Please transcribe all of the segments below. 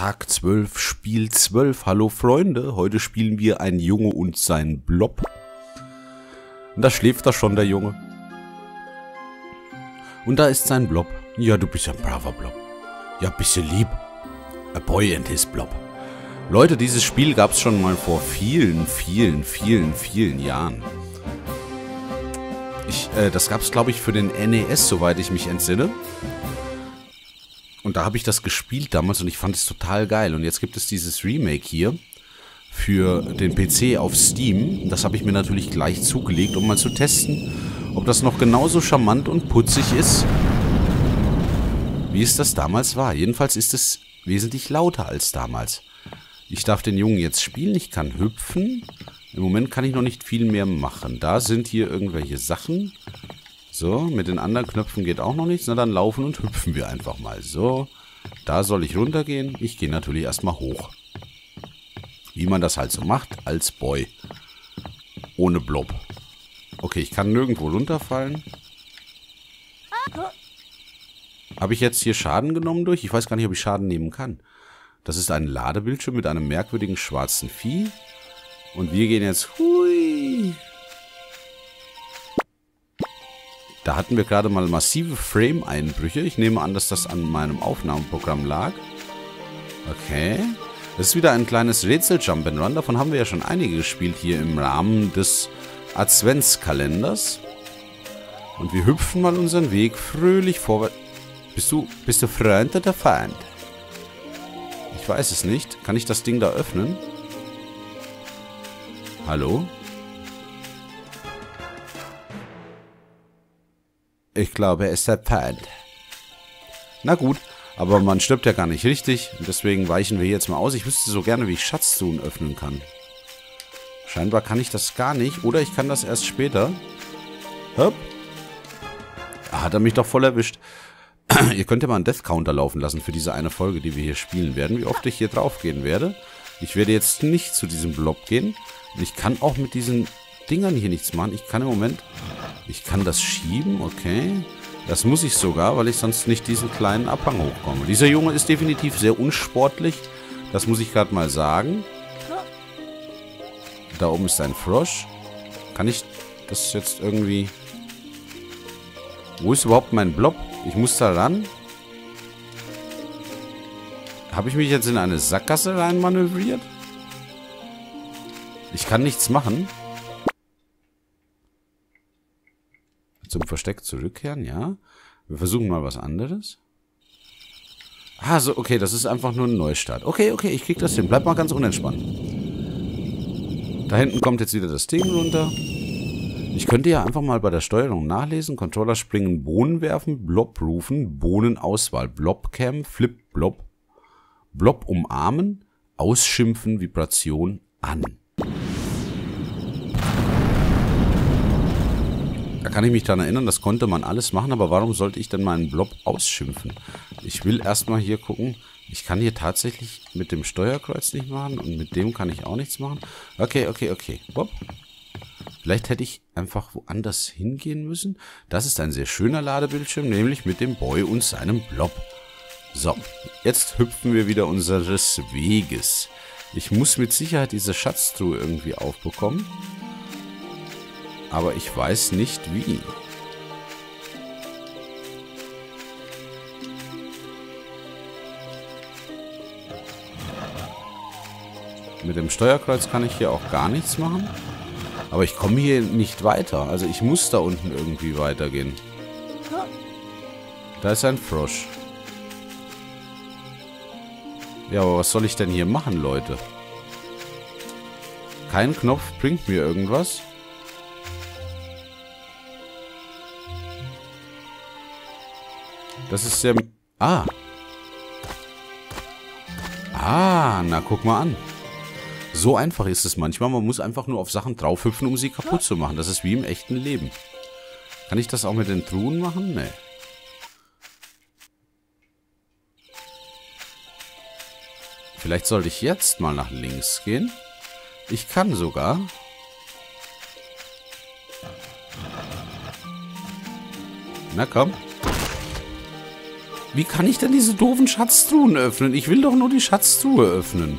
Tag 12, Spiel 12. Hallo Freunde, heute spielen wir ein Junge und sein Blob. Und da schläft da schon, der Junge. Und da ist sein Blob. Ja, du bist ein braver Blob. Ja, bist du lieb. A boy and his Blob. Leute, dieses Spiel gab es schon mal vor vielen, vielen, vielen, vielen Jahren. Ich, äh, das gab es, glaube ich, für den NES, soweit ich mich entsinne. Und da habe ich das gespielt damals und ich fand es total geil. Und jetzt gibt es dieses Remake hier für den PC auf Steam. Das habe ich mir natürlich gleich zugelegt, um mal zu testen, ob das noch genauso charmant und putzig ist, wie es das damals war. Jedenfalls ist es wesentlich lauter als damals. Ich darf den Jungen jetzt spielen, ich kann hüpfen. Im Moment kann ich noch nicht viel mehr machen. Da sind hier irgendwelche Sachen. So, mit den anderen Knöpfen geht auch noch nichts. Na, dann laufen und hüpfen wir einfach mal. So, da soll ich runtergehen. Ich gehe natürlich erstmal hoch. Wie man das halt so macht als Boy. Ohne Blob. Okay, ich kann nirgendwo runterfallen. Habe ich jetzt hier Schaden genommen durch? Ich weiß gar nicht, ob ich Schaden nehmen kann. Das ist ein Ladebildschirm mit einem merkwürdigen schwarzen Vieh. Und wir gehen jetzt... Hui. Da hatten wir gerade mal massive Frame-Einbrüche. Ich nehme an, dass das an meinem Aufnahmeprogramm lag. Okay. Das ist wieder ein kleines Rätsel-Jump'n'Run. Davon haben wir ja schon einige gespielt hier im Rahmen des Adventskalenders. Und wir hüpfen mal unseren Weg fröhlich vorwärts. Bist du, bist du Freund oder Feind? Ich weiß es nicht. Kann ich das Ding da öffnen? Hallo? Ich glaube, er ist der Feind. Na gut, aber man stirbt ja gar nicht richtig. Und deswegen weichen wir jetzt mal aus. Ich wüsste so gerne, wie ich Schatztruhen öffnen kann. Scheinbar kann ich das gar nicht. Oder ich kann das erst später. Hopp. Ah, hat er mich doch voll erwischt. Ihr könnt ja mal einen Death Counter laufen lassen für diese eine Folge, die wir hier spielen werden. Wie oft ich hier drauf gehen werde. Ich werde jetzt nicht zu diesem Blob gehen. Und ich kann auch mit diesen Dingern hier nichts machen. Ich kann im Moment... Ich kann das schieben, okay. Das muss ich sogar, weil ich sonst nicht diesen kleinen Abhang hochkomme. Dieser Junge ist definitiv sehr unsportlich. Das muss ich gerade mal sagen. Da oben ist ein Frosch. Kann ich das jetzt irgendwie... Wo ist überhaupt mein Blob? Ich muss da ran. Habe ich mich jetzt in eine Sackgasse reinmanövriert? Ich kann nichts machen. Zum Versteck zurückkehren, ja. Wir versuchen mal was anderes. Ah, so, okay, das ist einfach nur ein Neustart. Okay, okay, ich krieg das hin. Bleib mal ganz unentspannt. Da hinten kommt jetzt wieder das Ding runter. Ich könnte ja einfach mal bei der Steuerung nachlesen. Controller springen, Bohnen werfen, Blob rufen, Bohnenauswahl, Blobcam, Flip, Blob, Blob umarmen, ausschimpfen, Vibration an. Da kann ich mich daran erinnern, das konnte man alles machen, aber warum sollte ich denn meinen Blob ausschimpfen? Ich will erstmal hier gucken. Ich kann hier tatsächlich mit dem Steuerkreuz nicht machen und mit dem kann ich auch nichts machen. Okay, okay, okay. Bob. Vielleicht hätte ich einfach woanders hingehen müssen. Das ist ein sehr schöner Ladebildschirm, nämlich mit dem Boy und seinem Blob. So, jetzt hüpfen wir wieder unseres Weges. Ich muss mit Sicherheit diese Schatztruhe irgendwie aufbekommen. Aber ich weiß nicht wie. Mit dem Steuerkreuz kann ich hier auch gar nichts machen. Aber ich komme hier nicht weiter. Also ich muss da unten irgendwie weitergehen. Da ist ein Frosch. Ja, aber was soll ich denn hier machen, Leute? Kein Knopf bringt mir irgendwas. Das ist sehr... Ah. Ah, na guck mal an. So einfach ist es manchmal. Man muss einfach nur auf Sachen draufhüpfen, um sie kaputt zu machen. Das ist wie im echten Leben. Kann ich das auch mit den Truhen machen? Nee. Vielleicht sollte ich jetzt mal nach links gehen. Ich kann sogar. Na komm. Wie kann ich denn diese doofen Schatztruhen öffnen? Ich will doch nur die Schatztruhe öffnen.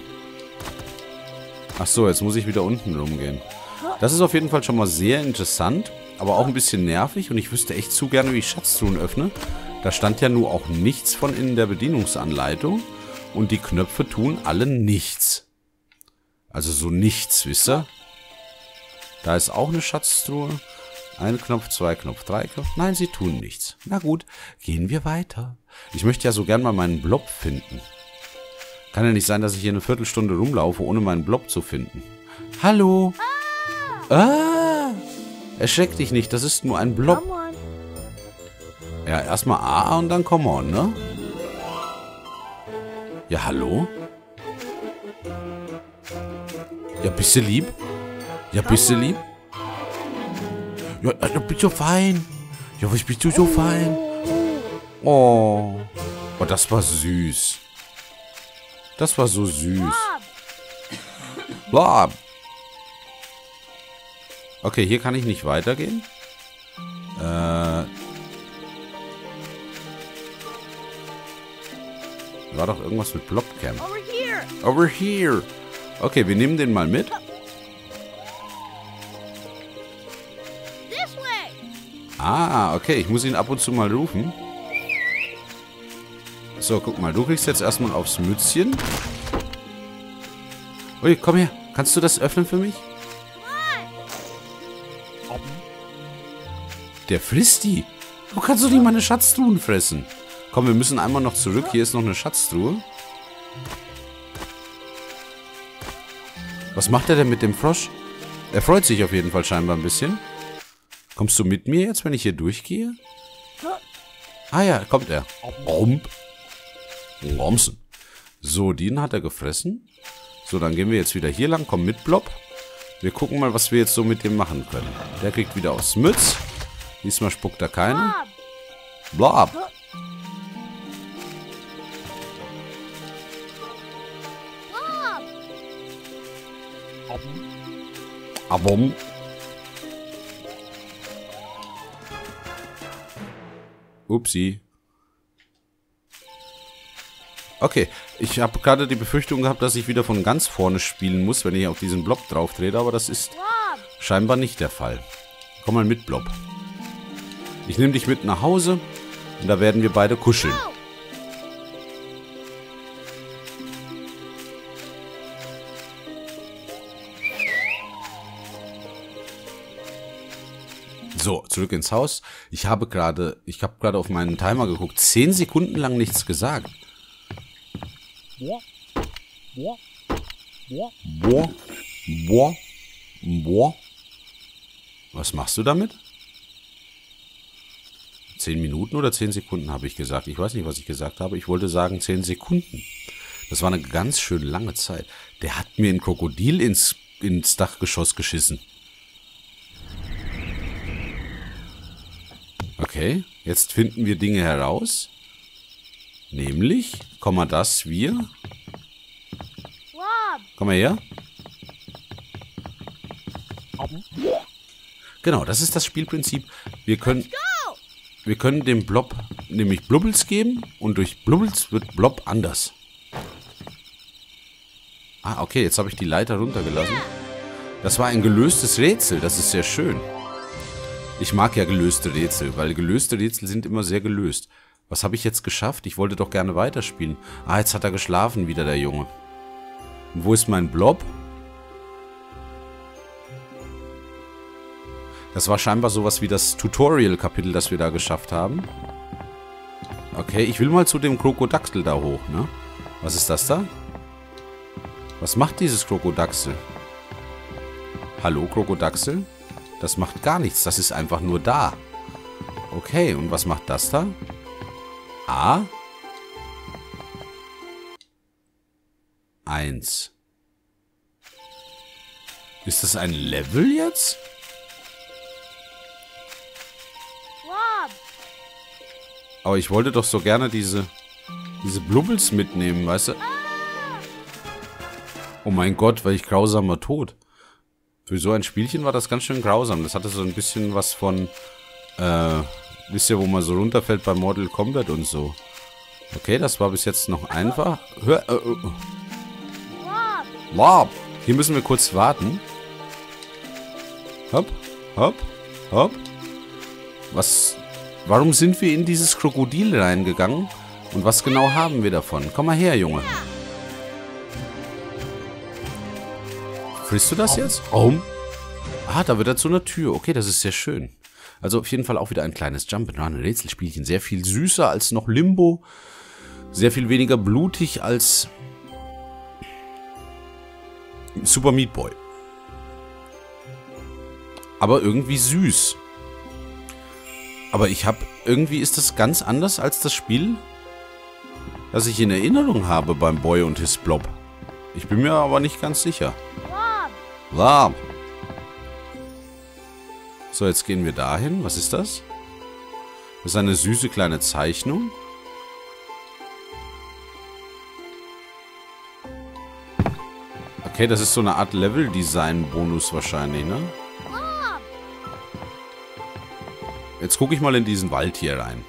Ach so, jetzt muss ich wieder unten rumgehen. Das ist auf jeden Fall schon mal sehr interessant, aber auch ein bisschen nervig und ich wüsste echt zu gerne, wie ich Schatztruhen öffne. Da stand ja nur auch nichts von in der Bedienungsanleitung und die Knöpfe tun alle nichts. Also so nichts, wisst ihr? Da ist auch eine Schatztruhe. Ein Knopf, zwei Knopf, drei Knopf. Nein, sie tun nichts. Na gut, gehen wir weiter. Ich möchte ja so gern mal meinen Blob finden. Kann ja nicht sein, dass ich hier eine Viertelstunde rumlaufe, ohne meinen Blob zu finden. Hallo? Ah! ah! Erschreck dich nicht, das ist nur ein Blob. Ja, erstmal A und dann come on, ne? Ja, hallo? Ja, bist du lieb? Ja, bist du lieb? Ja, du bist so fein. Ja, was bist du so fein? Oh. Oh, das war süß. Das war so süß. Bob. Okay, hier kann ich nicht weitergehen. Äh. War doch irgendwas mit Blobcam. Over here. Okay, wir nehmen den mal mit. Ah, okay. Ich muss ihn ab und zu mal rufen. So, guck mal. Du kriegst jetzt erstmal aufs Mützchen. Ui, komm her. Kannst du das öffnen für mich? Der frisst die. Wo kannst du nicht meine Schatztruhen fressen? Komm, wir müssen einmal noch zurück. Hier ist noch eine Schatztruhe. Was macht er denn mit dem Frosch? Er freut sich auf jeden Fall scheinbar ein bisschen. Kommst du mit mir jetzt, wenn ich hier durchgehe? Ah ja, kommt er. Rump. Romsen. So, den hat er gefressen. So, dann gehen wir jetzt wieder hier lang. Komm mit, Blob. Wir gucken mal, was wir jetzt so mit dem machen können. Der kriegt wieder aus Mütz. Diesmal spuckt er keine. Blob. Abom. Upsi. Okay, ich habe gerade die Befürchtung gehabt, dass ich wieder von ganz vorne spielen muss, wenn ich auf diesen Blob drauf trete, aber das ist scheinbar nicht der Fall. Komm mal mit, Blob. Ich nehme dich mit nach Hause und da werden wir beide kuscheln. Zurück ins Haus. Ich habe gerade, ich habe gerade auf meinen Timer geguckt. Zehn Sekunden lang nichts gesagt. Boah. Boah. Boah. Was machst du damit? Zehn Minuten oder zehn Sekunden habe ich gesagt. Ich weiß nicht, was ich gesagt habe. Ich wollte sagen zehn Sekunden. Das war eine ganz schön lange Zeit. Der hat mir ein Krokodil ins, ins Dachgeschoss geschissen. Okay, jetzt finden wir Dinge heraus. Nämlich, komm mal das, wir. Komm mal her. Genau, das ist das Spielprinzip. Wir können, wir können dem Blob nämlich Blubbles geben und durch Blubbles wird Blob anders. Ah, okay, jetzt habe ich die Leiter runtergelassen. Das war ein gelöstes Rätsel, das ist sehr schön. Ich mag ja gelöste Rätsel, weil gelöste Rätsel sind immer sehr gelöst. Was habe ich jetzt geschafft? Ich wollte doch gerne weiterspielen. Ah, jetzt hat er geschlafen wieder, der Junge. Und wo ist mein Blob? Das war scheinbar sowas wie das Tutorial-Kapitel, das wir da geschafft haben. Okay, ich will mal zu dem Krokodaxel da hoch, ne? Was ist das da? Was macht dieses Krokodaxel? Hallo, Krokodaxel? Das macht gar nichts. Das ist einfach nur da. Okay, und was macht das da? A. 1. Ist das ein Level jetzt? Aber ich wollte doch so gerne diese, diese Blubbels mitnehmen, weißt du? Oh mein Gott, weil ich grausamer Tod. Für so ein Spielchen war das ganz schön grausam. Das hatte so ein bisschen was von, äh, wisst ihr, wo man so runterfällt bei Mortal Kombat und so. Okay, das war bis jetzt noch einfach. Hör, äh, äh. Wow. Hier müssen wir kurz warten. Hopp, hopp, hopp. Was... Warum sind wir in dieses Krokodil reingegangen? Und was genau haben wir davon? Komm mal her, Junge. Frisst du das jetzt? Warum? Ah, da wird er zu einer Tür. Okay, das ist sehr schön. Also auf jeden Fall auch wieder ein kleines Jump'n'Run Rätselspielchen. Sehr viel süßer als noch Limbo. Sehr viel weniger blutig als Super Meat Boy. Aber irgendwie süß. Aber ich habe... Irgendwie ist das ganz anders als das Spiel, das ich in Erinnerung habe beim Boy und his Blob. Ich bin mir aber nicht ganz sicher. Warm. So, jetzt gehen wir dahin. Was ist das? Das ist eine süße kleine Zeichnung. Okay, das ist so eine Art Level-Design-Bonus wahrscheinlich, ne? Jetzt gucke ich mal in diesen Wald hier rein.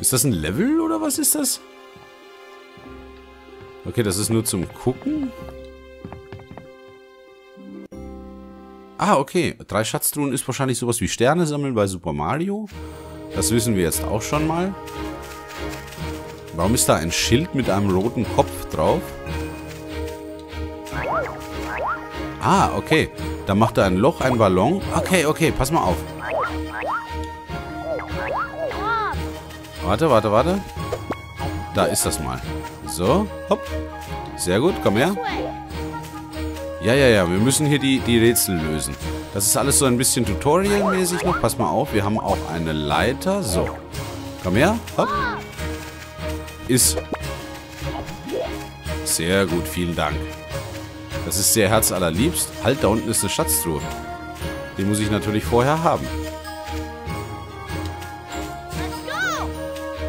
Ist das ein Level oder was ist das? Okay, das ist nur zum Gucken. Ah, okay. Drei Schatztruhen ist wahrscheinlich sowas wie Sterne sammeln bei Super Mario. Das wissen wir jetzt auch schon mal. Warum ist da ein Schild mit einem roten Kopf drauf? Ah, okay. Da macht er ein Loch, ein Ballon. Okay, okay, pass mal auf. Warte, warte, warte. Da ist das mal. So, hopp. Sehr gut, komm her. Ja, ja, ja, wir müssen hier die, die Rätsel lösen. Das ist alles so ein bisschen Tutorial-mäßig noch. Pass mal auf, wir haben auch eine Leiter. So, komm her, hopp. Ist. Sehr gut, vielen Dank. Das ist sehr herzallerliebst. Halt, da unten ist eine Schatztruhe. Die muss ich natürlich vorher haben.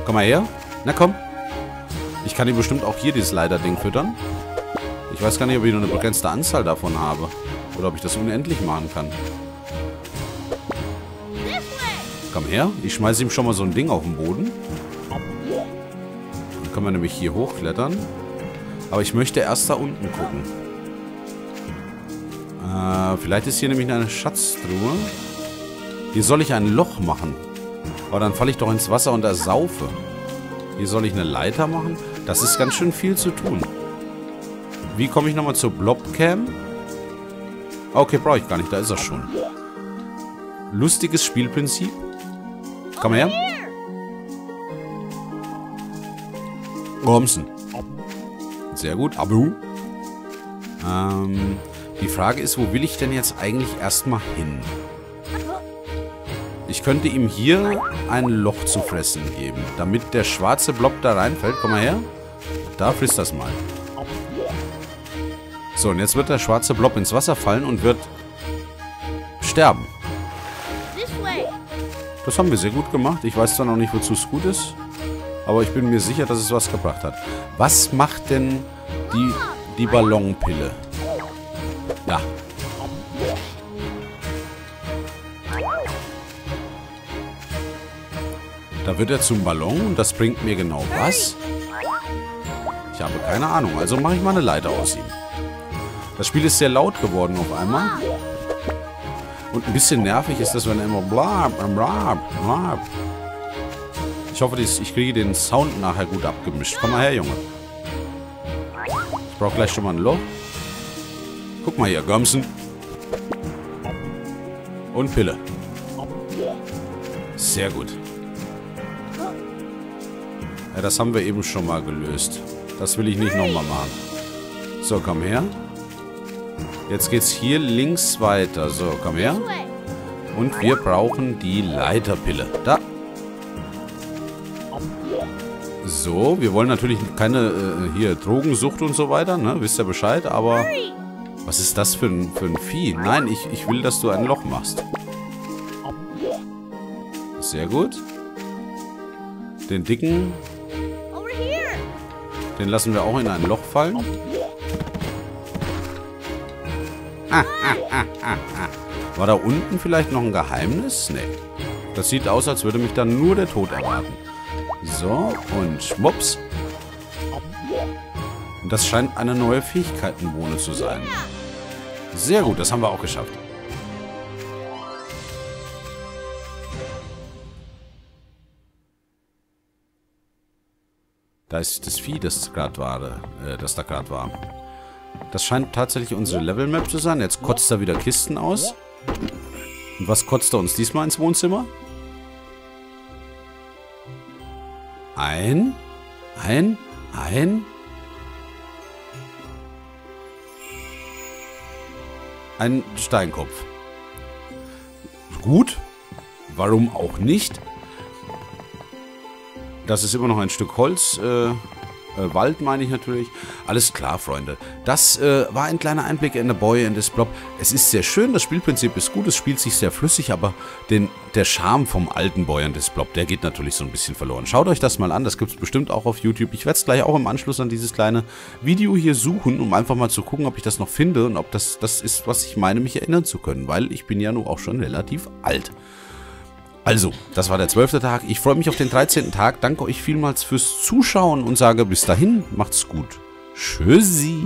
Komm mal her. Na komm. Ich kann ihn bestimmt auch hier dieses Leiter-Ding füttern. Ich weiß gar nicht, ob ich nur eine begrenzte Anzahl davon habe. Oder ob ich das unendlich machen kann. Komm her. Ich schmeiße ihm schon mal so ein Ding auf den Boden. Dann können wir nämlich hier hochklettern. Aber ich möchte erst da unten gucken. Äh, vielleicht ist hier nämlich eine Schatztruhe. Hier soll ich ein Loch machen. Aber dann falle ich doch ins Wasser und ersaufe. Hier soll ich eine Leiter machen. Das ist ganz schön viel zu tun. Wie komme ich nochmal zur Blobcam? Okay, brauche ich gar nicht. Da ist er schon. Lustiges Spielprinzip. Komm her. Romsen. Sehr gut. Abu. Ähm, die Frage ist, wo will ich denn jetzt eigentlich erstmal hin? Ich könnte ihm hier ein Loch zu fressen geben, damit der schwarze Blob da reinfällt. Komm mal her. Da frisst das mal. So, und jetzt wird der schwarze Blob ins Wasser fallen und wird sterben. Das haben wir sehr gut gemacht. Ich weiß zwar noch nicht, wozu es gut ist, aber ich bin mir sicher, dass es was gebracht hat. Was macht denn die, die Ballonpille? Ja. Da wird er zum Ballon und das bringt mir genau was? Ich habe keine Ahnung, also mache ich mal eine Leiter aus ihm. Das Spiel ist sehr laut geworden auf einmal. Und ein bisschen nervig ist das, wenn er immer blab, blab, blab. Ich hoffe, ich kriege den Sound nachher gut abgemischt. Komm mal her, Junge. Ich brauche gleich schon mal ein Loch. Guck mal hier, Gömsen. Und Pille. Sehr gut. Ja, das haben wir eben schon mal gelöst. Das will ich nicht nochmal machen. So, komm her. Jetzt geht's hier links weiter. So, komm her. Und wir brauchen die Leiterpille. Da. So, wir wollen natürlich keine äh, hier Drogensucht und so weiter, ne? Wisst ihr Bescheid, aber was ist das für ein, für ein Vieh? Nein, ich, ich will, dass du ein Loch machst. Sehr gut. Den dicken, den lassen wir auch in ein Loch fallen. War da unten vielleicht noch ein Geheimnis? Nee. Das sieht aus, als würde mich dann nur der Tod erwarten. So, und schwupps. Das scheint eine neue Fähigkeitenbohne zu sein. Sehr gut, das haben wir auch geschafft. Da ist das Vieh, das gerade war, äh, das da gerade war. Das scheint tatsächlich unsere Level-Map zu sein. Jetzt kotzt er wieder Kisten aus. Und was kotzt er uns diesmal ins Wohnzimmer? Ein, ein, ein. Ein Steinkopf. Gut. Warum auch nicht? Das ist immer noch ein Stück Holz. Äh, äh, Wald meine ich natürlich. Alles klar, Freunde. Das äh, war ein kleiner Einblick in The Boy and This Blob. Es ist sehr schön, das Spielprinzip ist gut, es spielt sich sehr flüssig, aber den, der Charme vom alten Boy and This Blob, der geht natürlich so ein bisschen verloren. Schaut euch das mal an, das gibt es bestimmt auch auf YouTube. Ich werde es gleich auch im Anschluss an dieses kleine Video hier suchen, um einfach mal zu gucken, ob ich das noch finde und ob das das ist, was ich meine, mich erinnern zu können, weil ich bin ja nun auch schon relativ alt. Also, das war der zwölfte Tag. Ich freue mich auf den 13. Tag. Danke euch vielmals fürs Zuschauen und sage bis dahin, macht's gut. Tschüssi.